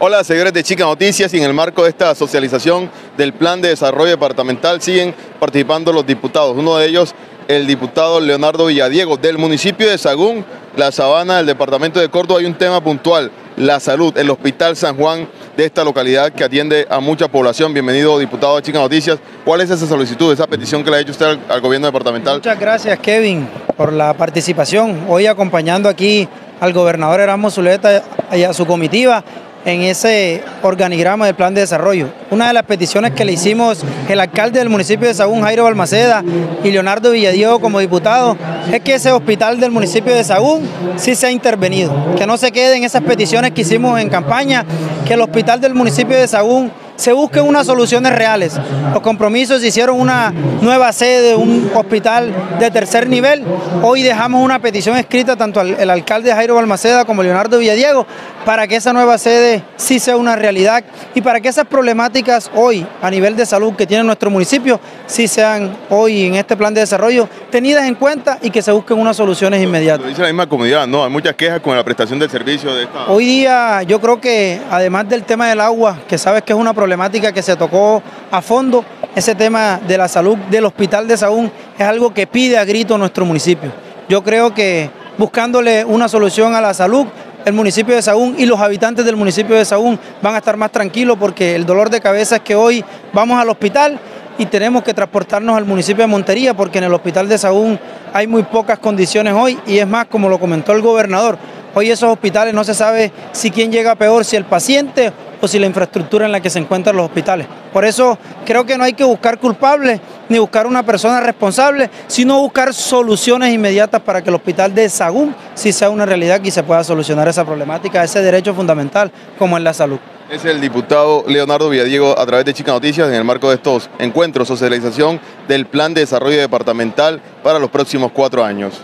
Hola, señores de Chica Noticias y en el marco de esta socialización del Plan de Desarrollo Departamental siguen participando los diputados. Uno de ellos, el diputado Leonardo Villadiego, del municipio de Sagún, la Sabana del departamento de Córdoba. Hay un tema puntual, la salud, el Hospital San Juan de esta localidad que atiende a mucha población. Bienvenido, diputado de Chica Noticias. ¿Cuál es esa solicitud, esa petición que le ha hecho usted al, al gobierno departamental? Muchas gracias, Kevin, por la participación. Hoy acompañando aquí al gobernador Erasmo Zuleta y a su comitiva en ese organigrama del plan de desarrollo. Una de las peticiones que le hicimos el alcalde del municipio de Sagún, Jairo Balmaceda, y Leonardo Villadiego como diputado, es que ese hospital del municipio de Sagún sí se ha intervenido, que no se queden esas peticiones que hicimos en campaña, que el hospital del municipio de Sagún se busquen unas soluciones reales. Los compromisos hicieron una nueva sede, un hospital de tercer nivel. Hoy dejamos una petición escrita tanto al el alcalde Jairo Balmaceda como Leonardo Villadiego para que esa nueva sede sí sea una realidad y para que esas problemáticas hoy a nivel de salud que tiene nuestro municipio sí sean hoy en este plan de desarrollo tenidas en cuenta y que se busquen unas soluciones inmediatas. Lo dice la misma comunidad, ¿no? Hay muchas quejas con la prestación del servicio de esta... Hoy día yo creo que además del tema del agua, que sabes que es una problemática que se tocó a fondo, ese tema de la salud del hospital de Saúl es algo que pide a grito nuestro municipio. Yo creo que buscándole una solución a la salud, el municipio de Saúl y los habitantes del municipio de Saúl van a estar más tranquilos porque el dolor de cabeza es que hoy vamos al hospital y tenemos que transportarnos al municipio de Montería porque en el hospital de Saúl hay muy pocas condiciones hoy y es más, como lo comentó el gobernador, hoy esos hospitales no se sabe si quién llega peor, si el paciente o si la infraestructura en la que se encuentran los hospitales. Por eso creo que no hay que buscar culpables ni buscar una persona responsable, sino buscar soluciones inmediatas para que el hospital de Sagún sí sea una realidad y se pueda solucionar esa problemática, ese derecho fundamental como es la salud. Es el diputado Leonardo Villadiego a través de Chica Noticias en el marco de estos encuentros, socialización del Plan de Desarrollo Departamental para los próximos cuatro años.